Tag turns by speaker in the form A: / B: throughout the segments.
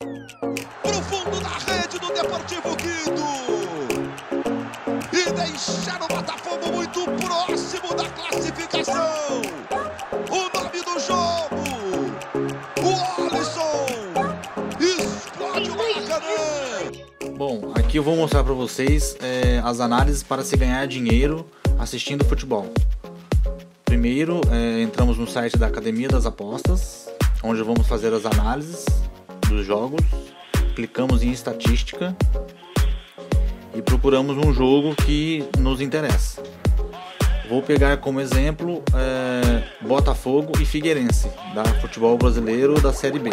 A: Pro fundo da rede do Deportivo Quito. E deixar o Botafogo muito próximo da classificação. O nome do jogo. O Alisson. Explode o Maracanã.
B: Bom, aqui eu vou mostrar para vocês é, as análises para se ganhar dinheiro assistindo futebol. Primeiro, é, entramos no site da Academia das Apostas, onde vamos fazer as análises dos jogos. Clicamos em estatística e procuramos um jogo que nos interessa. Vou pegar como exemplo é, Botafogo e Figueirense, da futebol brasileiro da Série B.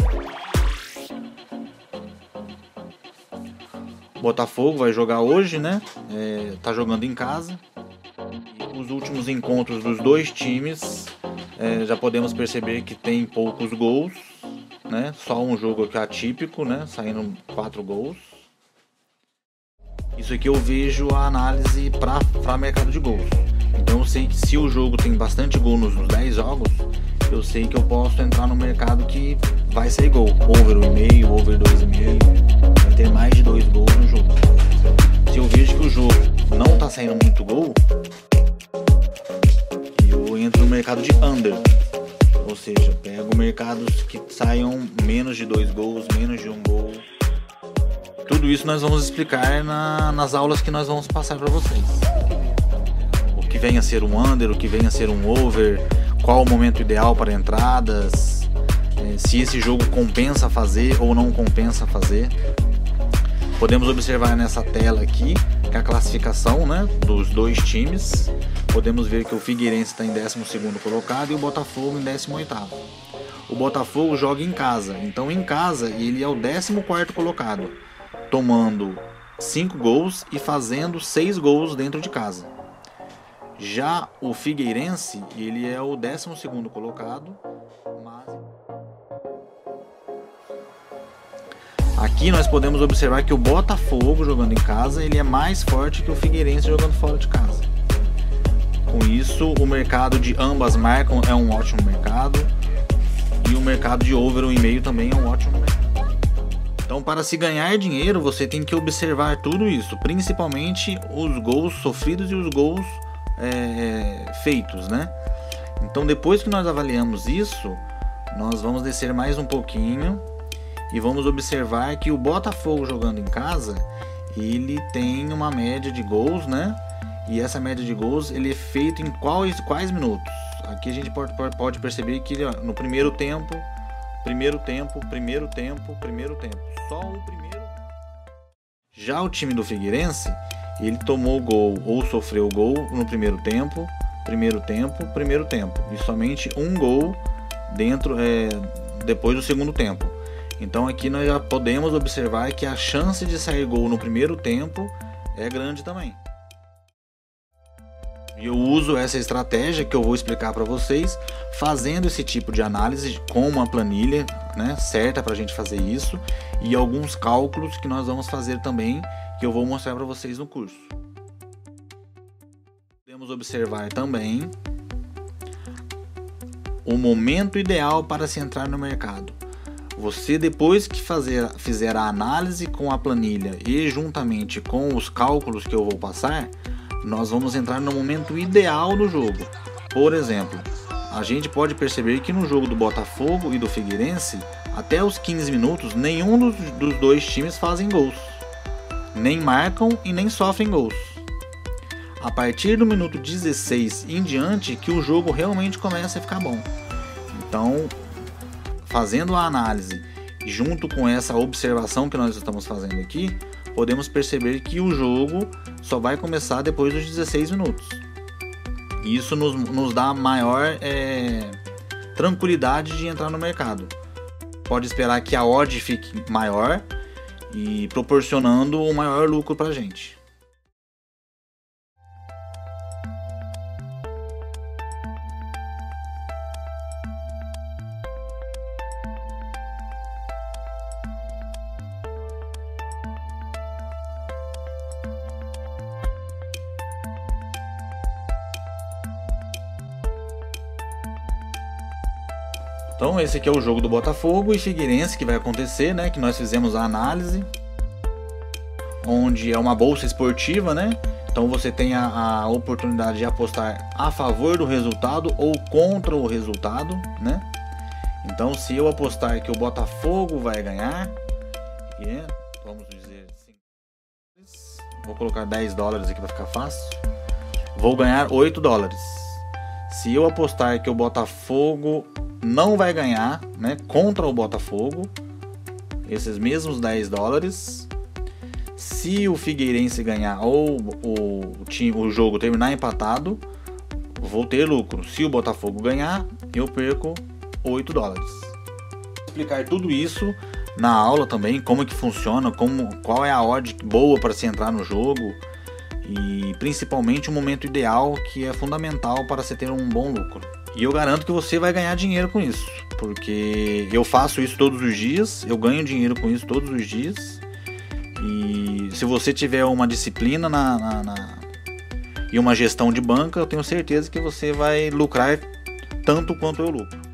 B: Botafogo vai jogar hoje, né? É, tá jogando em casa. Os últimos encontros dos dois times é, já podemos perceber que tem poucos gols, né? Só um jogo aqui atípico, né? Saindo quatro gols. Isso aqui eu vejo a análise para mercado de gols. Então eu sei que se o jogo tem bastante gol nos 10 jogos, eu sei que eu posso entrar no mercado que vai ser gol. Over 1,5, over 2,5. Vai ter mais de dois gols no jogo. Se eu vejo que o jogo não tá saindo muito gol, eu entro no mercado de under. Ou seja, pego mercados que saiam menos de dois gols, menos de um gol. Tudo isso nós vamos explicar na, nas aulas que nós vamos passar para vocês. O que venha a ser um under, o que venha a ser um over, qual o momento ideal para entradas, é, se esse jogo compensa fazer ou não compensa fazer. Podemos observar nessa tela aqui que a classificação né, dos dois times. Podemos ver que o Figueirense está em 12 colocado e o Botafogo em 18. O Botafogo joga em casa, então em casa ele é o 14 colocado, tomando 5 gols e fazendo 6 gols dentro de casa. Já o Figueirense, ele é o 12 colocado, mas Aqui nós podemos observar que o Botafogo jogando em casa, ele é mais forte que o Figueirense jogando fora de casa. Com isso, o mercado de ambas marcam é um ótimo mercado e o mercado de over 1,5 também é um ótimo mercado. Então, para se ganhar dinheiro, você tem que observar tudo isso, principalmente os gols sofridos e os gols é, feitos, né? Então, depois que nós avaliamos isso, nós vamos descer mais um pouquinho e vamos observar que o Botafogo jogando em casa, ele tem uma média de gols, né? E essa média de gols ele é feito em quais, quais minutos? Aqui a gente pode, pode perceber que no primeiro tempo, primeiro tempo, primeiro tempo, primeiro tempo. Só o primeiro. Já o time do Figueirense, ele tomou gol ou sofreu gol no primeiro tempo, primeiro tempo, primeiro tempo. E somente um gol dentro é, depois do segundo tempo. Então aqui nós já podemos observar que a chance de sair gol no primeiro tempo é grande também. E eu uso essa estratégia que eu vou explicar para vocês, fazendo esse tipo de análise com uma planilha né, certa para a gente fazer isso e alguns cálculos que nós vamos fazer também, que eu vou mostrar para vocês no curso. Podemos observar também o momento ideal para se entrar no mercado. Você depois que fazer, fizer a análise com a planilha e juntamente com os cálculos que eu vou passar, nós vamos entrar no momento ideal do jogo. Por exemplo, a gente pode perceber que no jogo do Botafogo e do Figueirense, até os 15 minutos, nenhum dos, dois times fazem gols. Nem marcam e nem sofrem gols. A partir do minuto 16 em diante que o jogo realmente começa a ficar bom. Então, fazendo a análise junto com essa observação que nós estamos fazendo aqui, podemos perceber que o jogo só vai começar depois dos 16 minutos. Isso nos, nos dá maior é, tranquilidade de entrar no mercado. Pode esperar que a odd fique maior e proporcionando um maior lucro para a gente. Então esse aqui é o jogo do Botafogo e Figueirense que vai acontecer, né? Que nós fizemos a análise, onde é uma bolsa esportiva, né? Então você tem a, a, oportunidade de apostar a favor do resultado ou contra o resultado, né? Então se eu apostar que o Botafogo vai ganhar, é, vamos dizer assim, vou colocar 10 dólares aqui para ficar fácil, vou ganhar 8 dólares. Se eu apostar que o Botafogo não vai ganhar, né, contra o Botafogo, esses mesmos 10 dólares, se o Figueirense ganhar ou o, o jogo terminar empatado, vou ter lucro. Se o Botafogo ganhar, eu perco 8 dólares. Vou explicar tudo isso na aula também, como que funciona, como, qual é a odd boa para se entrar no jogo e principalmente o momento ideal que é fundamental para se ter um bom lucro. E eu garanto que você vai ganhar dinheiro com isso, porque eu faço isso todos os dias, eu ganho dinheiro com isso todos os dias e se você tiver uma disciplina na, na, na, e uma gestão de banca, eu tenho certeza que você vai lucrar tanto quanto eu lucro.